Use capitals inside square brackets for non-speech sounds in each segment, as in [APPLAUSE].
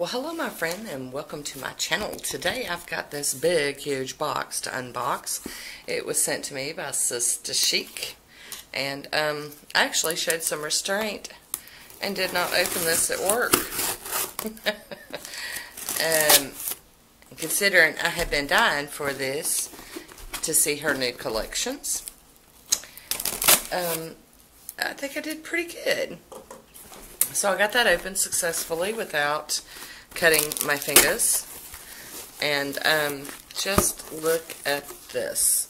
Well, hello, my friend, and welcome to my channel. Today, I've got this big, huge box to unbox. It was sent to me by Sista Chic, and um, I actually showed some restraint and did not open this at work. [LAUGHS] um, considering I have been dying for this to see her new collections, um, I think I did pretty good. So I got that open successfully without cutting my fingers. And um, just look at this.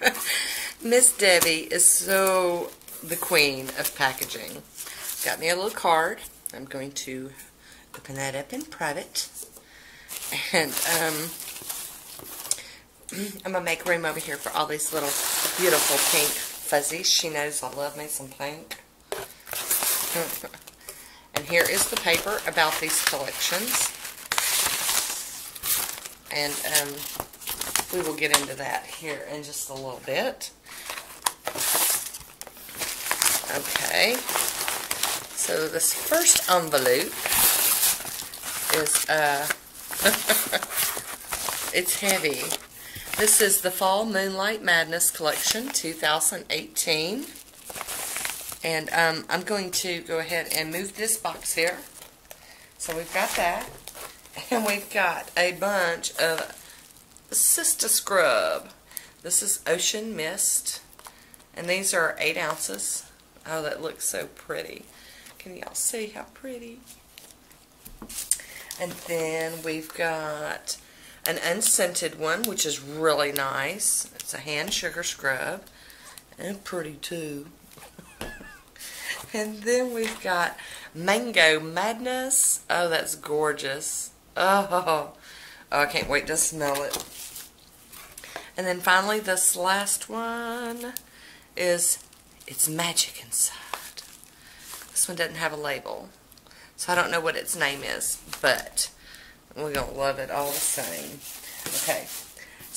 [LAUGHS] Miss Debbie is so the queen of packaging. Got me a little card. I'm going to open that up in private. And um, [CLEARS THROAT] I'm going to make room over here for all these little beautiful pink fuzzies. She knows I love me some pink. [LAUGHS] And here is the paper about these collections. And um, we will get into that here in just a little bit. Okay. So this first envelope is, uh, [LAUGHS] it's heavy. This is the Fall Moonlight Madness Collection 2018. And um, I'm going to go ahead and move this box here. So we've got that. [LAUGHS] And we've got a bunch of Sister Scrub. This is Ocean Mist. And these are 8 ounces. Oh, that looks so pretty. Can y'all see how pretty? And then we've got an unscented one, which is really nice. It's a hand sugar scrub. And pretty too. And then we've got Mango Madness. Oh, that's gorgeous. Oh, oh, I can't wait to smell it. And then finally, this last one is It's Magic Inside. This one doesn't have a label. So I don't know what its name is, but we're going to love it all the same. Okay,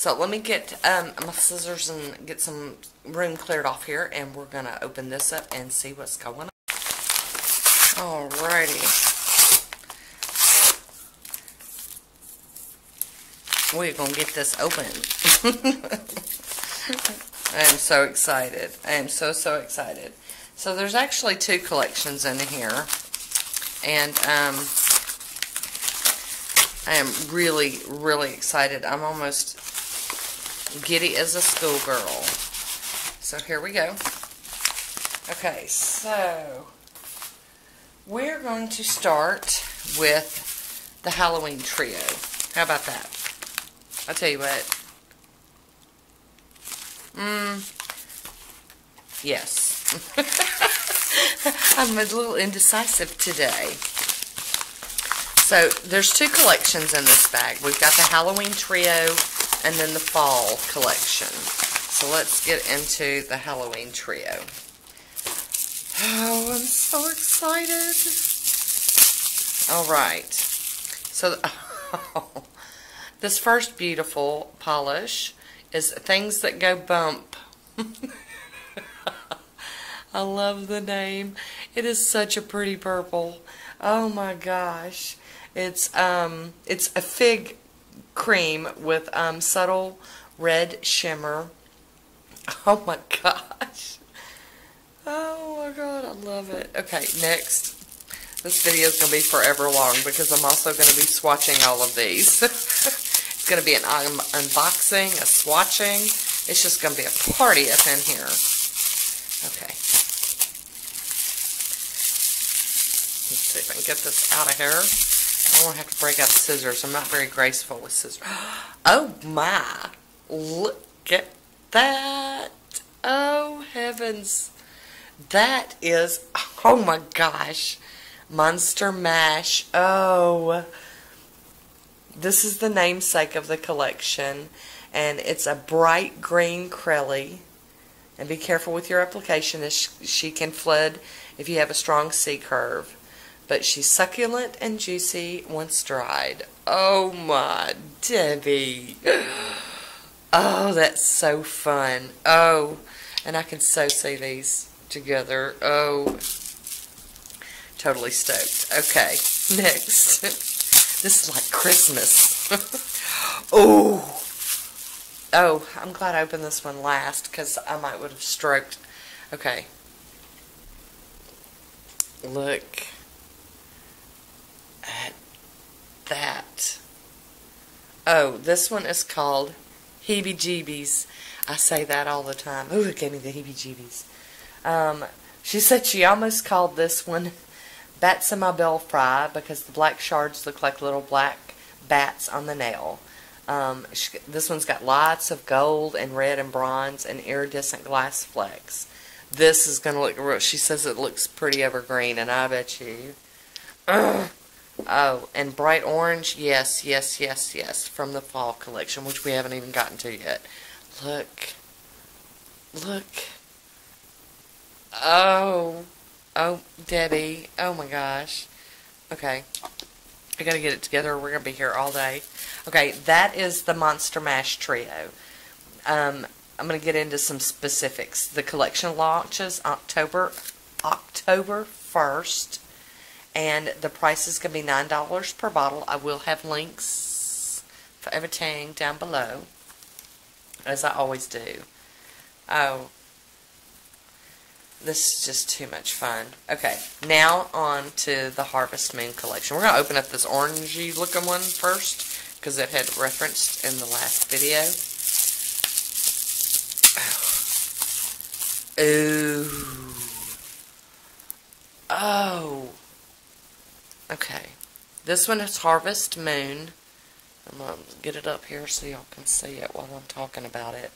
so let me get um, my scissors and get some room cleared off here, and we're going to open this up and see what's going on. Alrighty. We're going to get this open. [LAUGHS] I am so excited. I am so, so excited. So there's actually two collections in here. And um, I am really, really excited. I'm almost giddy as a schoolgirl. So here we go. Okay, so we're going to start with the Halloween trio. How about that? I'll tell you what. Mmm. Yes. [LAUGHS] I'm a little indecisive today. So, there's two collections in this bag. We've got the Halloween trio and then the fall collection. So let's get into the Halloween trio. Oh, I'm so excited. All right. So, oh, [LAUGHS] this first beautiful polish is Things That Go Bump. [LAUGHS] I love the name. It is such a pretty purple. Oh my gosh. It's um it's a fig cream with um subtle red shimmer. [LAUGHS] Oh my gosh. Oh my god, I love it. Okay, next. This video is going to be forever long because I'm also going to be swatching all of these. [LAUGHS] it's going to be an un unboxing, a swatching. It's just going to be a party up in here. Okay. Let's see if I can get this out of here. I won't have to break out the scissors. I'm not very graceful with scissors. [GASPS] Oh my. Look at that. Oh heavens. That is, oh my gosh, Monster Mash. Oh, this is the namesake of the collection, and it's a bright green Crelly. And be careful with your application, as she can flood if you have a strong C curve. But she's succulent and juicy once dried. Oh my, Debbie. [GASPS] Oh, that's so fun. Oh, and I can so see these together. Oh, totally stoked. Okay, [LAUGHS] next. This is like Christmas. [LAUGHS] oh. Oh, I'm glad I opened this one last because I might would have stroked. Okay. Look at that. Oh, this one is called Heebie Jeebies. I say that all the time. Ooh, it gave me the heebie jeebies. Um, she said she almost called this one Bats in My Belfry because the black shards look like little black bats on the nail. Um, she, this one's got lots of gold and red and bronze and iridescent glass flecks. This is going to look real. She says it looks pretty evergreen, and I bet you. Ugh. Oh, and bright orange, yes, yes, yes, yes, from the fall collection, which we haven't even gotten to yet. Look. Look. Oh. Oh, Debbie. Oh my gosh. Okay. I gotta get it together. We're gonna be here all day. Okay, that is the Monster Mash Trio. Um, I'm gonna get into some specifics. The collection launches October October 1st, and the price is gonna be nine dollars per bottle. I will have links for everything down below, as I always do. Oh, this is just too much fun. Okay, now on to the Harvest Moon collection. We're going to open up this orangey looking one first because it had referenced in the last video. Oh. Ooh. Oh. Okay. This one is Harvest Moon. I'm going to get it up here so y'all can see it while I'm talking about it.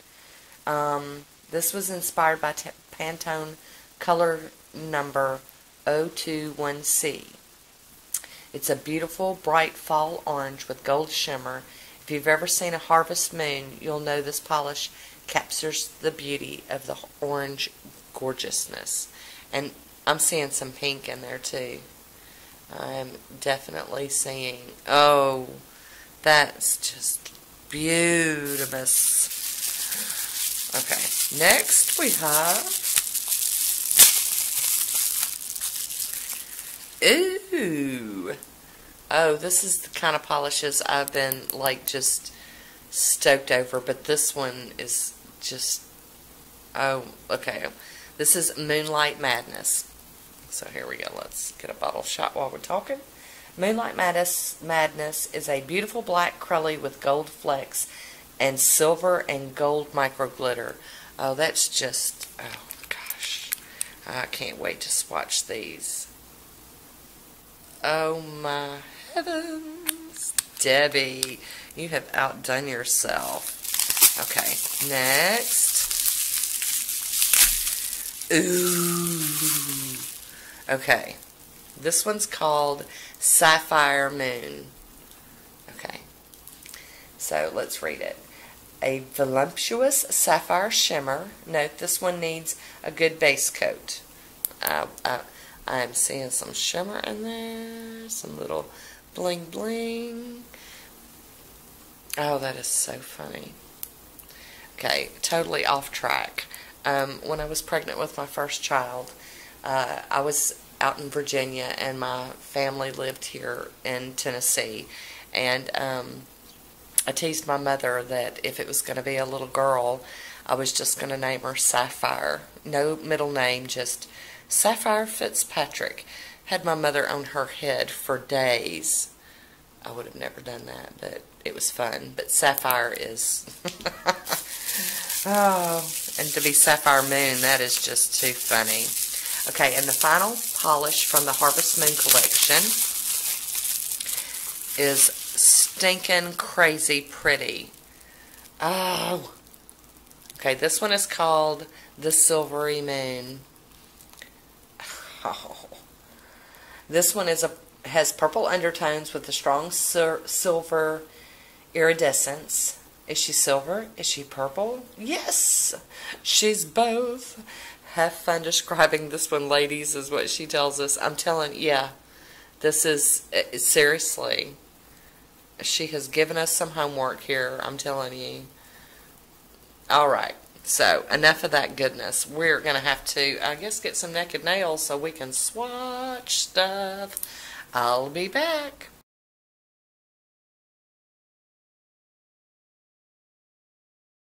Um, this was inspired by Pantone color number 021C. It's a beautiful, bright fall orange with gold shimmer. If you've ever seen a harvest moon, you'll know this polish captures the beauty of the orange gorgeousness. And I'm seeing some pink in there too. I'm definitely seeing, oh, that's just beautiful. Okay, next we have Ooh. Oh, this is the kind of polishes I've been like just stoked over, but this one is just oh, okay. This is Moonlight Madness. So here we go. Let's get a bottle shot while we're talking. Moonlight Madness, Madness is a beautiful black crelly with gold flecks and silver and gold micro glitter. Oh, that's just, oh gosh. I can't wait to swatch these. Oh my heavens. Debbie, you have outdone yourself. Okay, next. Ooh. Okay, this one's called Sapphire Moon. Okay, so let's read it. A voluptuous sapphire shimmer. Note this one needs a good base coat. Uh, uh, I'm seeing some shimmer in there, some little bling bling. Oh, that is so funny. Okay, totally off track. Um, when I was pregnant with my first child, uh, I was out in Virginia and my family lived here in Tennessee. And um, I teased my mother that if it was going to be a little girl, I was just going to name her Sapphire. No middle name, just Sapphire Fitzpatrick had my mother on her head for days. I would have never done that, but it was fun. But Sapphire is... [LAUGHS] oh, and to be Sapphire Moon, that is just too funny. Okay, and the final polish from the Harvest Moon collection is Stinking Crazy Pretty. Oh. Okay, this one is called the Silvery Moon. Oh. This one is a has purple undertones with a strong silver iridescence. Is she silver? Is she purple? Yes, she's both. Have fun describing this one, ladies, is what she tells us. I'm telling, yeah, this is, seriously, she has given us some homework here, I'm telling you. All right. So, enough of that goodness. We're going to have to, I guess, get some naked nails so we can swatch stuff. I'll be back.